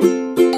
Música